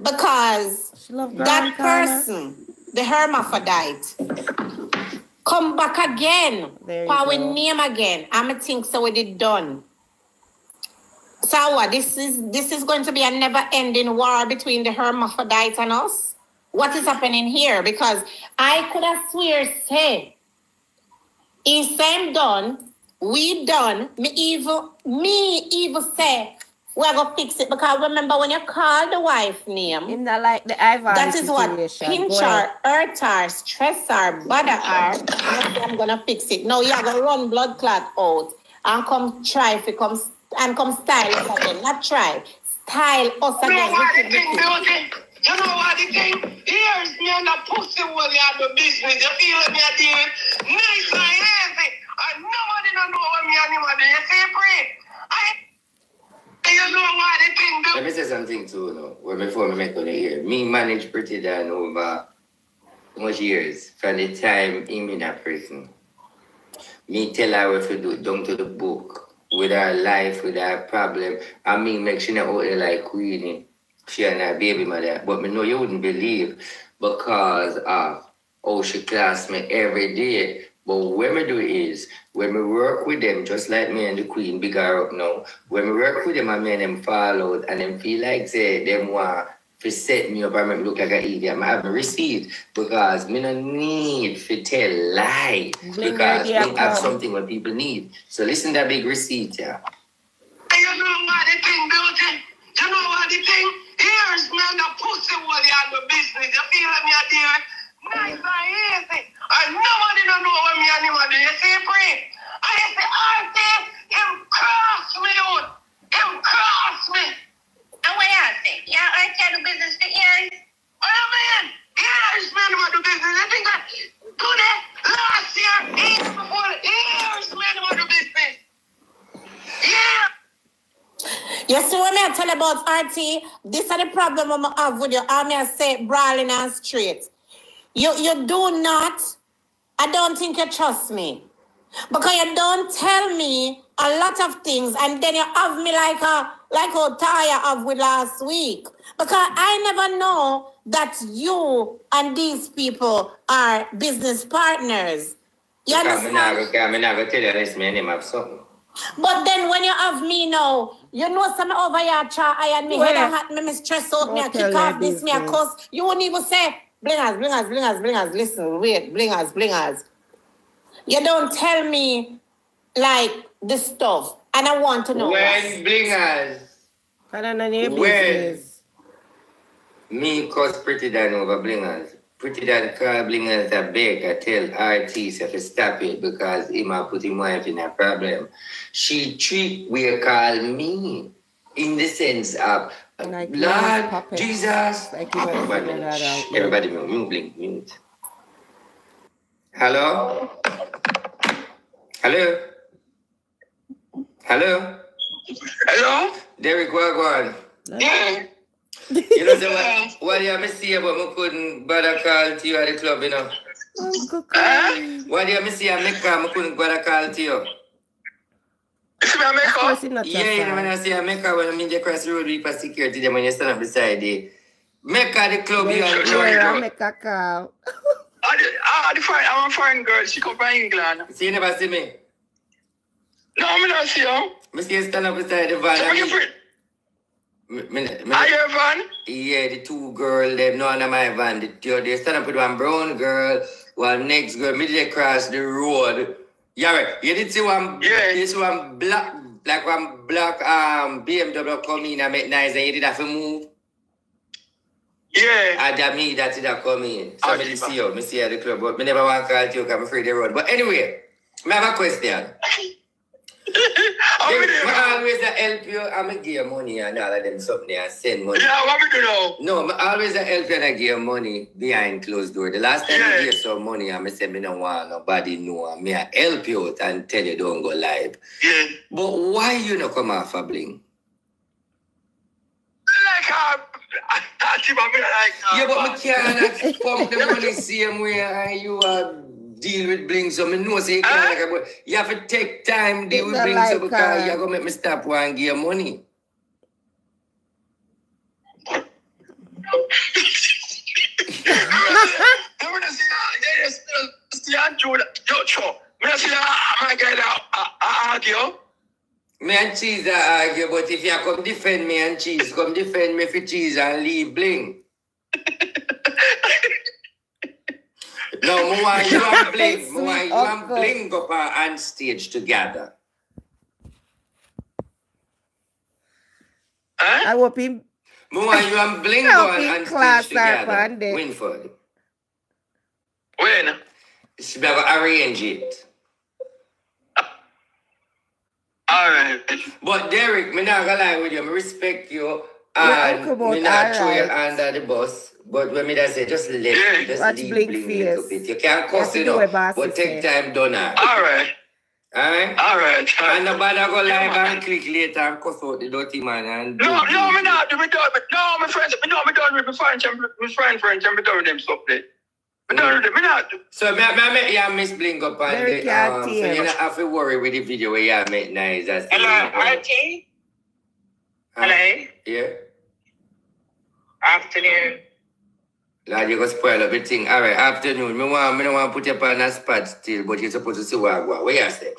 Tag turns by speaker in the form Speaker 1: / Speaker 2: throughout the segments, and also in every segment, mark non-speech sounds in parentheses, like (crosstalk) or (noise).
Speaker 1: because that person, the hermaphrodite, come back again. For we name again. I'ma think so with it done. Sawa, this is this is going to be a never-ending war between the hermaphrodite and us. What is happening here? Because I could have swear say, if I'm done, we done. Me evil, me evil say we're gonna fix it because remember when you call the wife name,
Speaker 2: Him not like the Ivan
Speaker 1: that is what pinch
Speaker 2: Go
Speaker 1: her,
Speaker 2: ahead.
Speaker 1: hurt her, stress her, bother her. I say, I'm gonna fix it. No, you're gonna run blood clot out and come try if it comes and come style us again. Not try. Style us
Speaker 3: You know
Speaker 1: again.
Speaker 3: what the thing,
Speaker 1: wicked.
Speaker 3: beauty? You know what the thing? Here's me and the pussy while you have the business. You feel me at the? Nice and easy. And nobody don't know what me and him are doing. You see, free? I... You know thing,
Speaker 4: Let me say something too, no. Well, before we make on the ear. Me manage pretty down over much years from the time him in a prison. Me tell her what to do down to the book with her life, with her problem. I mean, make sure out there like Queenie. She and her baby mother. But me know you wouldn't believe because of how she class me every day. But what we do is, when we work with them, just like me and the queen, big her up now, when we work with them I me and them fall out and them feel like say them want to set me up and make me look like an idiot, I have a receipt because me no need to tell lie because we
Speaker 2: your
Speaker 4: have something what people need. So listen to that big receipt, yeah.
Speaker 3: You know what the thing, beauty? You know what the thing? Here's me and the pussy while you have the business. You feel me at the end? Nice and easy. And nobody don't know what me and him are doing. You see, free? I say, artist, him cross me out. Him cross me.
Speaker 5: And what else? say? Yeah, I tell the business to ears.
Speaker 3: Oh man, here's me and him do business. I think that today, last year, years before, here's me and him are do business. Yeah.
Speaker 1: You see what me I tell about RT? This is the problem I'm have with you. I may say brawling and straight. You you do not. I don't think you trust me. Because you don't tell me a lot of things and then you have me like a like how Taya have with last week. Because I never know that you and these people are business partners. You
Speaker 4: Because me not
Speaker 1: understand?
Speaker 4: go- me not go tell you unless me and him have something.
Speaker 1: But then when you have me now, you know some over here try I and me head
Speaker 2: Where?
Speaker 1: and hat me, me stress out, me I
Speaker 2: Don't
Speaker 1: kick
Speaker 2: tell
Speaker 1: off
Speaker 2: your
Speaker 1: this, me I
Speaker 2: business.
Speaker 1: cuss. You won't even say, blingers, blingers, blingers, blingers, listen, wait, blingers, blingers. You don't tell me like this stuff. And I want to know.
Speaker 4: When blingers,
Speaker 2: I don't know your
Speaker 4: When?
Speaker 2: business.
Speaker 4: me cause pretty down over blingers. Pretty down call blingers a beg, I tell artists if to stop it because he might put him wife in a problem. She treat we call me in the sense of
Speaker 2: Like
Speaker 4: Lord
Speaker 2: puppets.
Speaker 4: Jesus.
Speaker 2: Like you were
Speaker 4: Everybody,
Speaker 2: figuring that out.
Speaker 4: shh, everybody mute, mute, blink, mute. Hello? Hello? Hello?
Speaker 3: Hello?
Speaker 4: Derrick, what go on?
Speaker 3: Yeah. (laughs)
Speaker 4: You know, say what, what you me see but I couldn't bother call to you at the club, you know.
Speaker 2: Uncle
Speaker 3: Huh?
Speaker 2: Chris.
Speaker 4: What do you me see I make call, I couldn't bother call to you.
Speaker 3: You see me I make
Speaker 2: Of
Speaker 3: up?
Speaker 2: course, it's not
Speaker 4: Yeah, you know, when
Speaker 2: your
Speaker 4: I see I make call, when I'm in the cross the road with for security, then when you stand up beside the Make her the club, you and
Speaker 3: Sure,
Speaker 2: Yeah,
Speaker 3: sure.
Speaker 2: I make a call.
Speaker 3: Ah, the, ah, the foreign, I'm a foreign girl. She come from England.
Speaker 4: See, you never see me.
Speaker 3: No, I'm not see you.
Speaker 4: Me see you stand up beside the van.
Speaker 3: So
Speaker 4: and
Speaker 3: you
Speaker 4: me-
Speaker 3: Are you Van?
Speaker 4: Yeah, the two girl, them no under my van. The two, they stand up with one brown girl, one next girl, me they cross the road. Yeah, right. You did see one,
Speaker 3: Yeah.
Speaker 4: this one black, like one black um BMW come in and make noise and you did have to move.
Speaker 3: Yeah.
Speaker 4: And that me that did have come in. So
Speaker 3: Ah,
Speaker 4: me did see you, me see you at the club, but me never want to call you because I'm afraid the road. But anyway, I have a question.
Speaker 3: How
Speaker 4: Them-
Speaker 3: do?
Speaker 4: always a help you and me give you money and all of them something I send money.
Speaker 3: Yeah, what we do now?
Speaker 4: No, I always a help you and I give you money behind closed door. The last time
Speaker 3: Yeah.
Speaker 4: I gave some money and I said me don't want nobody know I help you out and tell you don't go live.
Speaker 3: Yeah.
Speaker 4: But why you not come off a bling?
Speaker 3: Like, uh, (laughs) I see my brother like, uh,
Speaker 4: Yeah, but me can't (laughs) pump the money same way and you uh, deal with blings up. I know say you,
Speaker 3: huh?
Speaker 4: like, but you have to take time deal
Speaker 2: it's
Speaker 4: with blings
Speaker 2: like, up
Speaker 4: because
Speaker 2: uh,
Speaker 4: you're gonna make me stop and give you money. (laughs)
Speaker 3: Me
Speaker 4: and Cheese argue, but if you come defend me and Cheese, come defend me for Cheese and leave bling. (laughs) no, (laughs) me want you and bling, me
Speaker 2: Sweet
Speaker 4: want you and bling go on stage together.
Speaker 3: Huh?
Speaker 2: I hope him.
Speaker 4: Me want you and bling (laughs) go on,
Speaker 2: me
Speaker 4: on
Speaker 2: class
Speaker 4: stage together.
Speaker 2: on there.
Speaker 4: Winford.
Speaker 3: When?
Speaker 4: She be able arrange it.
Speaker 3: All right.
Speaker 4: But Derrick, me not gonna lie with you, me respect you.
Speaker 2: Yeah,
Speaker 4: And
Speaker 2: Uncle Bob,
Speaker 4: me not throw you
Speaker 2: alright.
Speaker 4: under the bus. But when me that say just let
Speaker 3: Yeah.
Speaker 4: just
Speaker 2: Watch
Speaker 4: leave
Speaker 2: Blink
Speaker 4: bling
Speaker 2: face.
Speaker 4: little bit. You can't
Speaker 2: You
Speaker 4: cuss it up, but take
Speaker 2: saying.
Speaker 4: time done her.
Speaker 3: All right.
Speaker 4: Alright?
Speaker 3: All right.
Speaker 4: And
Speaker 3: No,
Speaker 4: nobody go live and click later and cuss out the dirty man and
Speaker 3: no, no, me not. Me done. No, my friends. Me no, me done with my friends. and My friend, friends. and Me done with them stuff there. Me done with them. Me not.
Speaker 4: So me, me make you miss bling up on
Speaker 2: Derrick,
Speaker 4: the um, so
Speaker 2: team.
Speaker 4: you not have to worry with the video where you make nice as
Speaker 5: Hello, RT. Hello.
Speaker 4: Yeah.
Speaker 5: Afternoon.
Speaker 4: Lord, you go spoil everything. All right, afternoon. Me want, me don't want to put you up on a spot still, but you're supposed to see what I go. What you say?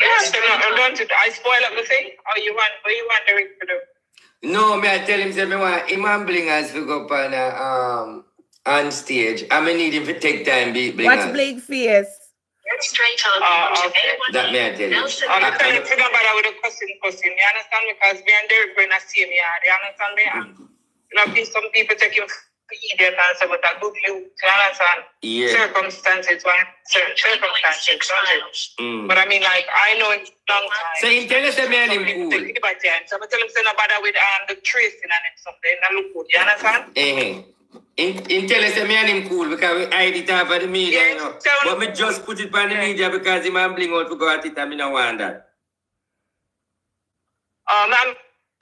Speaker 5: Yes, I don't it. I spoil up the thing. Or you want, or you want the rig to do?
Speaker 4: No, me I tell him say me want him and Blingers to go up on a, um on stage. I me need him to take time beat
Speaker 2: Watch
Speaker 4: Blingers.
Speaker 2: Blink face.
Speaker 6: Get straight on
Speaker 5: Oh, okay.
Speaker 4: That may I tell you.
Speaker 6: Nelson
Speaker 5: I'm
Speaker 4: I-
Speaker 5: not trying to bother with the cussing, cussing. You understand? Because me and Derrick were in the same yard. You understand me? And, you know, some people take you for idiot and say, but I good you. You understand?
Speaker 4: Yeah.
Speaker 5: Circumstances, why? Cir- circumstances.
Speaker 4: Mm.
Speaker 5: But I mean, like, I know it's long time.
Speaker 4: So him tell us that me and him
Speaker 5: Some people
Speaker 4: cool.
Speaker 5: take liberty and So I tell him, say, no bother with um, the tracing and something. And look good. You understand?
Speaker 4: Eh. In, in tell us that me and him cool because we hide it off of the media,
Speaker 5: Yes,
Speaker 4: you know. But me just put it on the media because him and Bling out to go at it and me no want that.
Speaker 5: Um, I'm,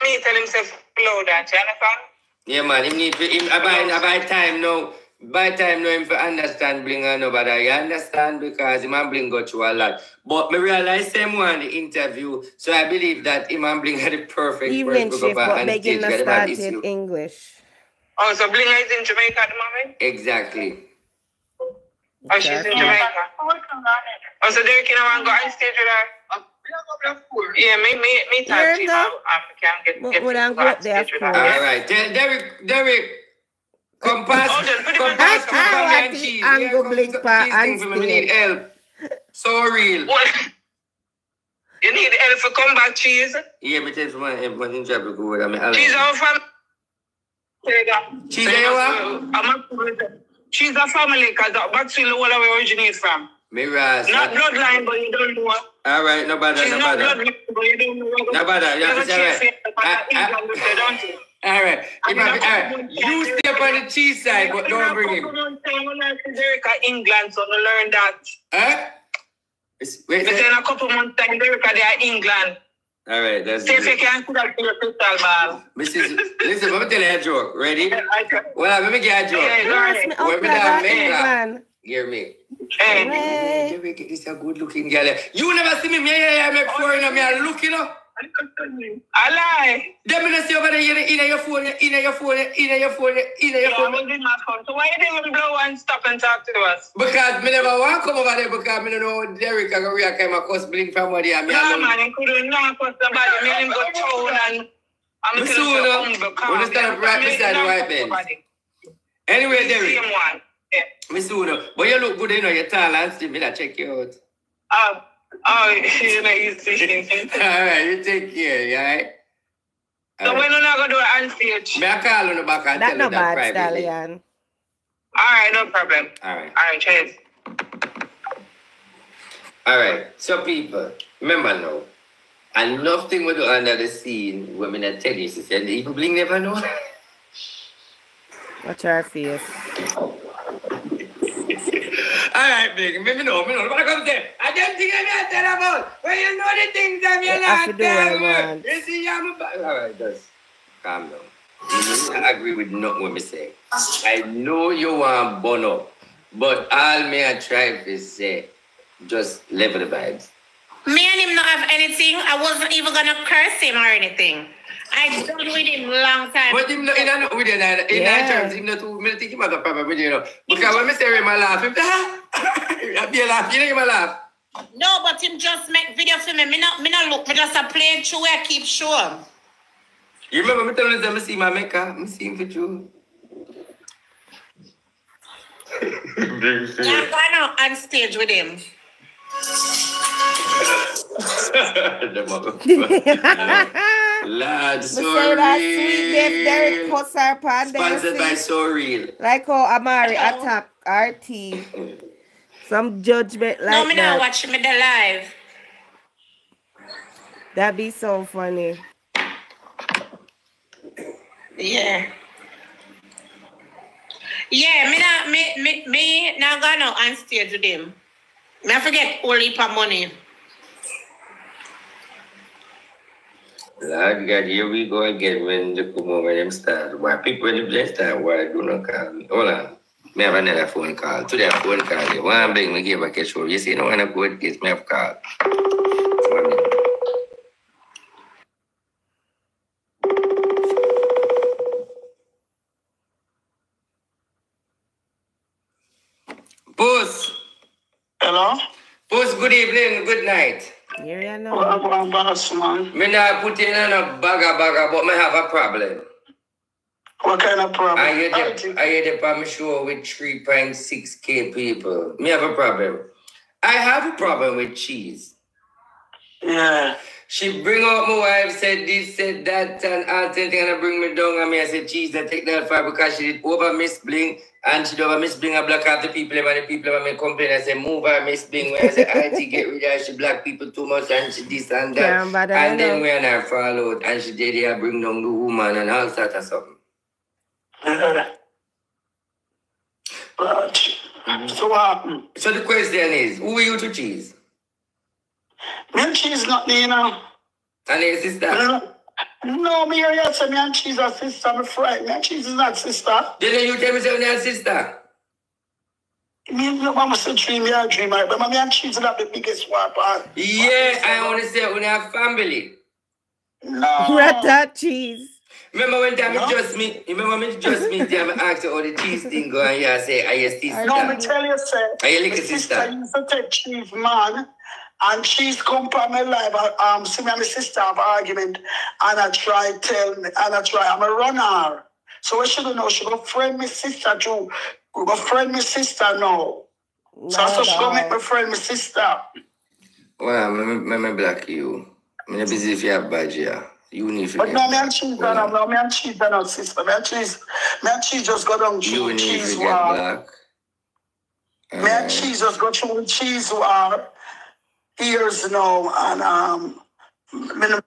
Speaker 5: me tell him, say, flow that. You understand?
Speaker 4: Yeah man, him need to him about about time now. By time now him for understand Bling and nobody. You understand because him and Bling go through a lot. But me realize same one the interview. So I believe that him and Bling are the perfect
Speaker 2: Evening
Speaker 4: person to
Speaker 2: shift,
Speaker 4: go up
Speaker 2: but
Speaker 4: on
Speaker 2: begging
Speaker 4: stage
Speaker 2: to
Speaker 4: with about
Speaker 2: start in English.
Speaker 5: Oh, so Blinga is in Jamaica at the moment?
Speaker 4: Exactly.
Speaker 5: Oh, she's in Jamaica. Oh, so Derrick, you know, I'm going on stage with her. Yeah, me, me, me talk
Speaker 2: Here
Speaker 5: to you. I, I can get, get
Speaker 2: mo lang
Speaker 5: go on
Speaker 2: there,
Speaker 5: stage with
Speaker 2: of
Speaker 5: her.
Speaker 4: All
Speaker 2: course.
Speaker 4: right. Tell Derrick, Derrick, come oh, pass,
Speaker 5: Oh, then put it
Speaker 4: come
Speaker 5: on
Speaker 4: pass, come and cheese.
Speaker 2: angle
Speaker 4: Yeah, come
Speaker 2: Blink
Speaker 4: to-
Speaker 2: pa
Speaker 4: cheese
Speaker 2: and
Speaker 4: thing for. We need help. So real.
Speaker 5: What? (laughs) You need help for comeback cheese?
Speaker 4: Yeah, me tell someone help when in trouble go with me.
Speaker 5: Cheese our family.
Speaker 4: Are what?
Speaker 5: I'm she's a family because that's where all we originate from.
Speaker 4: Me ras.
Speaker 5: Not bloodline, but you don't know.
Speaker 4: All right, no bother,
Speaker 5: She's
Speaker 4: no
Speaker 5: not
Speaker 4: bother.
Speaker 5: bloodline, but you don't know.
Speaker 4: No bother, you have to say, ah, ah. all right.
Speaker 5: I, you?
Speaker 4: All right. If
Speaker 5: I'm
Speaker 4: I,
Speaker 5: not-
Speaker 4: all right. You stay on the cheese side, but don't bring him.
Speaker 5: England, so I learn that.
Speaker 4: Huh? It's- Wait,
Speaker 5: a couple months time, Derrick they are England.
Speaker 4: All right, that's
Speaker 5: See if you
Speaker 4: it.
Speaker 5: can put that to your crystal ball.
Speaker 4: Mrs. Listen, let me tell you a joke. Ready? (laughs) Well, let me get a joke.
Speaker 5: Yeah,
Speaker 2: Yes, me
Speaker 5: Right.
Speaker 4: Where me
Speaker 2: like that,
Speaker 4: man? Hear me.
Speaker 5: Hey,
Speaker 2: Hey.
Speaker 4: Derrick, a good looking girl. You never see me, me, yeah, yeah, make foreign of me, I look, you know.
Speaker 5: I lie.
Speaker 4: Them me not see over there, you know, in your phone, in your phone, in your phone, in your
Speaker 5: Yeah,
Speaker 4: phone.
Speaker 5: I'm in my phone. So why you didn't blow and stop and talk to us?
Speaker 4: Because me never want to come over there because me don't know Derrick and Maria came across blink from where they are.
Speaker 5: No,
Speaker 4: alone.
Speaker 5: man, you couldn't not put somebody. Me and him go town and I'm
Speaker 4: Me
Speaker 5: telling
Speaker 4: soon,
Speaker 5: you,
Speaker 4: uh,
Speaker 5: humble,
Speaker 4: we
Speaker 5: calm.
Speaker 4: just stand up right beside the white bench. Anyway, Derrick,
Speaker 5: Same one. Yeah.
Speaker 4: me soon. But you look good, you know, you're tall and still. Me check you out.
Speaker 5: Oh, oh, (laughs) you know, you see. (laughs)
Speaker 4: All right, you take care, yeah, right?
Speaker 5: So
Speaker 4: All
Speaker 5: when
Speaker 4: right.
Speaker 5: you not gonna do it on stage?
Speaker 4: Me I call on the back and
Speaker 2: That
Speaker 4: tell
Speaker 2: no
Speaker 4: you that
Speaker 2: bad,
Speaker 4: privately.
Speaker 2: stallion.
Speaker 5: All right, no problem.
Speaker 4: All right.
Speaker 5: All right, cheers.
Speaker 4: All right. So people, remember now, and nothing we do under the scene when me not tell you, sister. Even blink never know. (laughs)
Speaker 2: Watch her face.
Speaker 4: All right, big. Me, know, me know. What I come say? I don't think I got tell about. When you know the things that
Speaker 2: I
Speaker 4: not
Speaker 2: to I
Speaker 4: me.
Speaker 2: want.
Speaker 4: You see, I'm a All right, just calm down. I agree with nothing what me say. I know you want Bono, but all me I try to say, just level the vibes.
Speaker 1: Me and him not have anything. I wasn't even gonna curse him or anything. I done with him long time.
Speaker 4: But him, no- in a, with you, in,
Speaker 2: Yeah.
Speaker 4: terms, him not too, me think him have a problem with you, know. Because when me say him a laugh, him ah, (coughs) I laugh, you know him a laugh.
Speaker 1: No, but him just make video for me. Me not, me not look. Me just a play through. I keep sure.
Speaker 4: You remember me telling you, I see my maker, I see him for you.
Speaker 1: I'm going on stage with him. (laughs)
Speaker 4: The mother- (laughs) Lad,
Speaker 2: Me
Speaker 4: so
Speaker 2: say that sweet Dave Derrick
Speaker 4: real.
Speaker 2: puts her pan there.
Speaker 4: Sponsored by
Speaker 2: see?
Speaker 4: So Real.
Speaker 2: Like how Amari attack RT. Some judgment like
Speaker 1: no, me
Speaker 2: that.
Speaker 1: not watching me the live.
Speaker 2: That'd be so funny.
Speaker 1: Yeah. Yeah, me not me me me not gonna on stage with him. Me I forget all heap of money.
Speaker 4: Lord God, here we go again when the come over them start. Why people when the bless start, why do not call me? Hold on. Me have another phone call. Today a phone call. You want to bring me give back a show. You see, no one a good case, me have call. Puss,
Speaker 3: Hello?
Speaker 4: Puss, good evening, good night.
Speaker 2: Here you
Speaker 3: What
Speaker 2: know.
Speaker 3: about boss, man?
Speaker 4: Me not put in on a bagger bagger, but me have a problem.
Speaker 3: What kind of problem?
Speaker 4: I hear the I hear the on my show with 3.6k people. Me have a problem. I have a problem with cheese.
Speaker 3: Yeah.
Speaker 4: She bring out my wife, said this, said that, and all thing and bring me down. And me, I said, cheese, I take that far because she did over Miss Bling, and she did over Miss Bling, I block out the people, and the people, and me complain, I said, move her, Miss Bling. When I said, IT, get rid of her, she black people too much, and she this and that.
Speaker 2: Yeah,
Speaker 4: and then
Speaker 2: know.
Speaker 4: when I fall out, and she did it, bring down the woman, and all sort of something.
Speaker 3: Yeah. But, so what happened?
Speaker 4: So the question is, who are you to cheese?
Speaker 3: Me and she's not, you know.
Speaker 4: And your sister?
Speaker 3: No, me here, yes, me and she's a sister, I'm friend. Me and she's is not sister.
Speaker 4: Didn't you tell me say you're sister?
Speaker 3: Me, no, mama said dream, me a dream, right? but me and she's not the biggest one. But
Speaker 4: Yeah, I want to say when you have family.
Speaker 3: no.
Speaker 2: that cheese.
Speaker 4: Remember when time
Speaker 3: No.
Speaker 4: you just meet, remember when you just meet them and ask you how the cheese thing go and you say, are you sister?
Speaker 3: No, me tell you, say,
Speaker 4: Are you like
Speaker 3: my
Speaker 4: a sister?
Speaker 3: used to take cheese, man, and she's come from my life. I, Um, see me and my sister have argument, and I try tell me, and I try, I'm a runner. So what she don't know, she go friend my sister too. We go friend my sister now. So I
Speaker 2: No,
Speaker 3: she go make
Speaker 2: no.
Speaker 3: my friend my sister.
Speaker 4: Well, me, me, me block you. I'm not busy if you have badge, yeah. You need to
Speaker 3: But
Speaker 4: get
Speaker 3: no, me
Speaker 4: black.
Speaker 3: and cheese,
Speaker 4: Well,
Speaker 3: no, no, me and cheese, no, sister. Me and cheese, me and cheese just go down
Speaker 4: You
Speaker 3: through
Speaker 4: need
Speaker 3: cheese
Speaker 4: to get
Speaker 3: war.
Speaker 4: black.
Speaker 3: Me and
Speaker 4: Uh,
Speaker 3: cheese just go through cheese war years now, and um, me, no-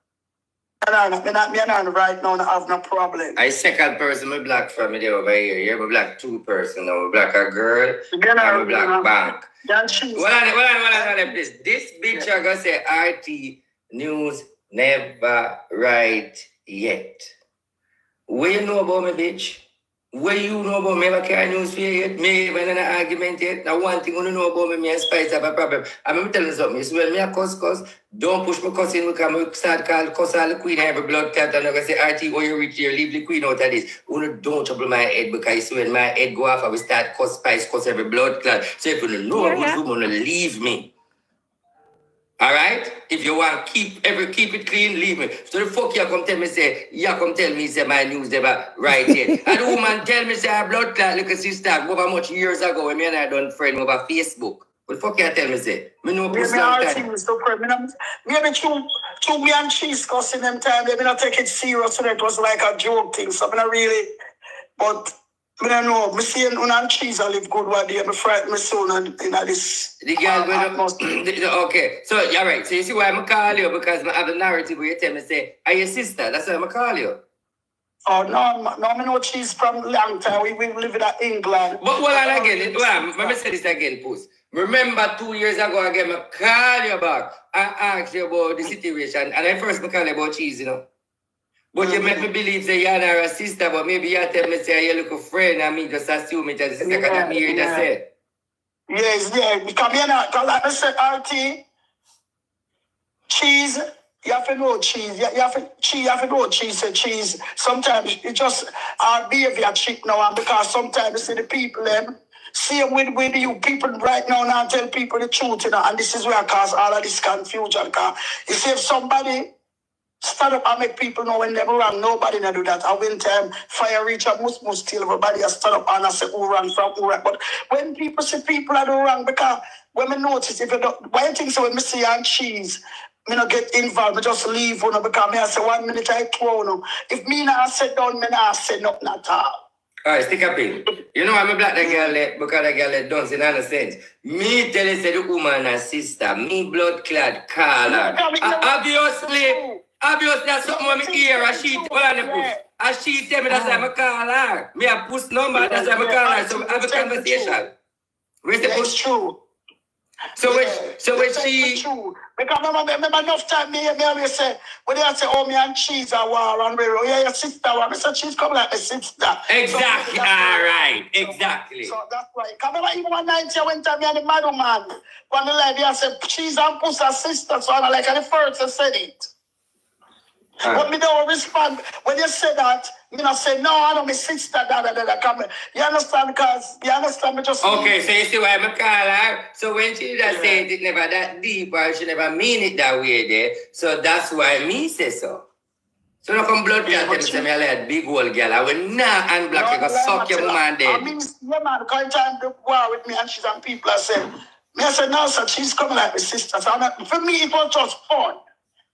Speaker 3: me, not, me, not, right now, I have no problem.
Speaker 4: I second person, me black family over here. You're me black two person now. Black a girl,
Speaker 3: Me
Speaker 4: and black bank.
Speaker 3: Me and cheese.
Speaker 4: Hold on, hold on, hold on, hold. This bitch I gonna say RT news never right yet. What you know about me, bitch? What you know about me? Ever carry news for you yet? Me even in an argument yet? Now one thing you know about me, me and Spice have a problem. I'm gonna tell you something. So when me a cuss cuss, don't push my cuss in because me start call cuss all the queen and every blood clot and I'm gonna say RT, oh you rich here, leave the queen out of this. You don't trouble my head because when my head go off, I will start cuss Spice, cuss every blood clot. So if you know
Speaker 2: Yeah,
Speaker 4: about
Speaker 2: yeah.
Speaker 4: woman, leave me. All right? If you want keep every keep it clean, leave me. So the fuck you come tell me say, you come tell me say my news never right yet. (laughs) and the woman tell me say her blood clot little sister over much years ago when me and I done friend over Facebook. What the fuck you tell me say? Me know
Speaker 3: Me,
Speaker 4: pussy
Speaker 3: me
Speaker 4: long
Speaker 3: all
Speaker 4: time.
Speaker 3: things to pray. Me, maybe two, two me and cheese cussing them time. They me not take it serious. So it was like a joke thing. So me not really, but me don't know. Me see un and cheese I live good one day. Me frighten my son and in this.
Speaker 4: The girl
Speaker 3: um, atmosphere. (clears throat)
Speaker 4: the, okay, so you're right. So you see why I'm call you because I have a narrative where you tell me say, are your sister? That's why I'm call you.
Speaker 3: Oh no, no, no, me know cheese from long time. We we live in England.
Speaker 4: But hold on again. Well, let me say this again, Puss. Remember two years ago again, I call you back I ask you about the situation. And then first I call you about cheese, you know. But you make me believe say you're not her sister, but maybe you tell me say you look a friend and me just assume it as a sister because
Speaker 3: Yeah,
Speaker 4: I'm to
Speaker 3: yeah. Yes, yeah. Because me not, because like I said, RT, cheese, you have to know cheese. You, you have to cheese. You have to know cheese. Say cheese. Sometimes it just our behavior cheap now, and because sometimes you see the people them. Same with, with you people right now now tell people the truth, you know, and this is where I cause all of this confusion. Because you see, if somebody stand up and make people know when they're wrong, nobody na do that. I win time, fire reach up, most most still everybody has stand up and I say who wrong from who right. But when people see people are do wrong, because when notice if you don't why you think so when me see and cheese, me not get involved, me just leave you know, because me I say one minute I throw no. If me not sit down, me not say nothing at all.
Speaker 4: All right, stick up in. You know, I'm a black that girl let, because that girl eh, let dance in other sense. Me tell you, say the woman and sister, me blood clad her. Uh, obviously, obviously, that's something when me hear, and she, well, I push. And she tell me that's why I ah. call her. Me a push number, that's why I call her. So have a conversation. Where's the
Speaker 3: Yeah, it's
Speaker 4: push?
Speaker 3: true.
Speaker 4: So when,
Speaker 3: Yeah.
Speaker 4: so when she,
Speaker 3: true. Because remember, remember enough time me, me always say, when they say, oh, me and cheese are war and we oh, yeah, your sister war. I said, she's come like my sister.
Speaker 4: exactly,
Speaker 3: So,
Speaker 4: all
Speaker 3: that's-
Speaker 4: right, exactly.
Speaker 3: So that's right. Because remember, even one night I went to me and the madam man, when the lady I said, cheese and puss are sister. So I'm like, and the first I said it.
Speaker 4: Ah.
Speaker 3: But me don't respond. When you say that, me not say, no, I don't my sister, da, da, da, da. Come, you understand? Because, you understand me just...
Speaker 4: Okay, so you see why I call her? So when she just
Speaker 3: Yeah.
Speaker 4: say it, never that deep or she never mean it that way there. So that's why me say so. So no come blood
Speaker 3: Yeah,
Speaker 4: clot them me like a big old girl. I will not unblock you, go suck your woman
Speaker 3: I
Speaker 4: dead.
Speaker 3: mean, yeah, man, because time to war with me and she's and people, I said, me, I said, no, sir, she's coming like my sister. So I'm for me, it was just fun.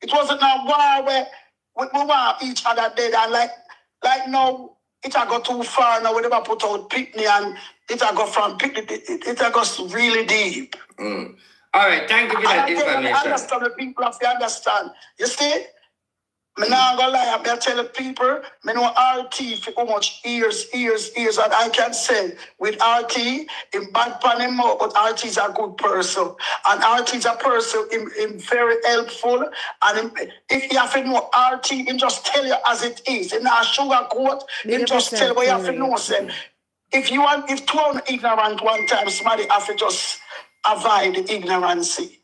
Speaker 3: It wasn't a war where we, we want each other dead and like, like now, it a go too far now, we never put out Pitney and it a go from Pitney, it, it, go really deep.
Speaker 4: Mm. All right, thank you for that
Speaker 3: I
Speaker 4: information.
Speaker 3: understand the people have to understand. You see? Me not gonna lie, I tell the people, me know RT for how much years, years, years, and I can say with RT, in bad pan out, but RT is a good person. And RT is a person, him, him very helpful. And him, if you have to know RT, him just tell you as it is. Him not sugarcoat,
Speaker 2: Big
Speaker 3: him just tell you what you have to know, say. If you want, if two ignorant one time, somebody have to just avoid the ignorancy.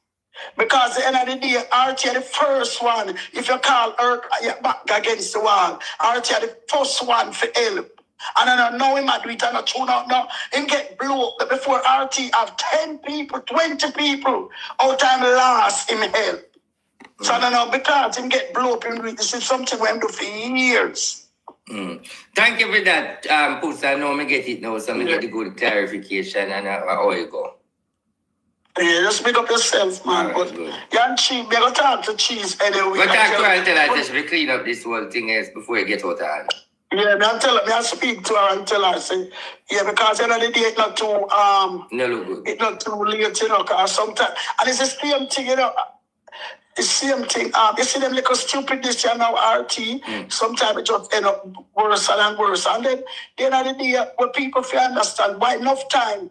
Speaker 3: Because at the end of the day, RT are the first one. If you call her back against the wall, RT are the first one for help. And I don't know him I do it and I tune out now. Him get blew up before RT have 10 people, 20 people out time last him help. So I don't know because him get blew up him do it. This is something we him do for years.
Speaker 4: Mm. Thank you for that, um, Puss. I know me get it now, so me get the good clarification and uh, how you go.
Speaker 3: Yeah, just make up yourself, man.
Speaker 4: Alright,
Speaker 3: but
Speaker 4: good.
Speaker 3: you and Cheese, we gotta talk to Cheese anyway.
Speaker 4: But talk to her and tell her
Speaker 3: But-
Speaker 4: that she will clean up this whole thing else before you get out of hand.
Speaker 3: Yeah, me I tell her, me I speak to her and tell her, say, yeah, because at the end of the day, it's not too, um,
Speaker 4: No look good.
Speaker 3: it's not too late, you know, because sometimes, and it's the same thing, you know, the same thing. Um, you see them little stupidness, you know, RT, sometimes it just end up worse and worse. And then, the end of the day, what people feel understand, by enough time,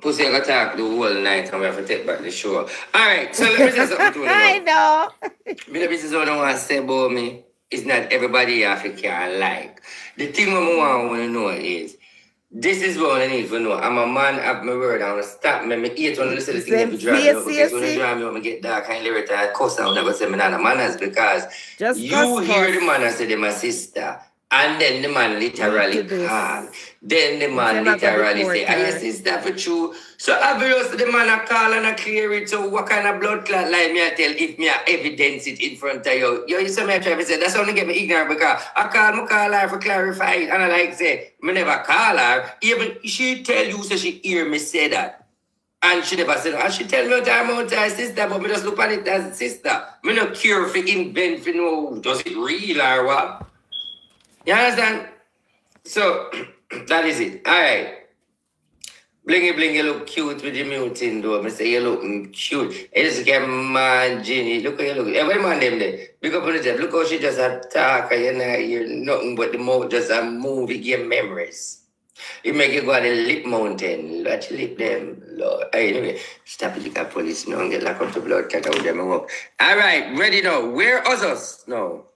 Speaker 4: Pussy, I got to talk the whole night and we have to take back the show. All right, so let me say something to you. (laughs)
Speaker 2: I
Speaker 4: now.
Speaker 2: know.
Speaker 4: Me the business what I want to say about me is not everybody have to can like. The thing I want to know is, this is what I need to know. I'm a man of my word. I want to stop me. I hate when I listen to things
Speaker 2: Same
Speaker 4: that drive me up. Because when they drive me up, I get dark and lyrical and cuss out. Never say me not a manners because
Speaker 2: Just
Speaker 4: you hear the man and say them a sister. And then the man literally call. Then the man
Speaker 2: Say not gonna
Speaker 4: literally say, are your
Speaker 2: her.
Speaker 4: sister for true? So obviously the man a call and a clear it. So what kind of blood clot like me I tell if me I evidence it in front of you? Yo, you see me I try to say, that's only get me ignorant because I call me call her for clarify it. And I like say, me never call her. Even she tell you so she hear me say that. And she never said, and she tell me what I'm out her sister, but me just look at it as sister. Me no cure for invent for no, does it real or what? You understand? So (clears throat) that is it. All right. Blingy blingy look cute with the muting though. I say you looking cute. You just get man Ginny. Look how you look. Every man them there. Big up on the top. Look how she just attack and you know hear nothing but the mouth just a movie game memories. You make you go on the lip mountain. Watch your lip them. Lord. Anyway, stop it, like a police now and get locked up the blood cut out them. All right, ready now. Where others? No.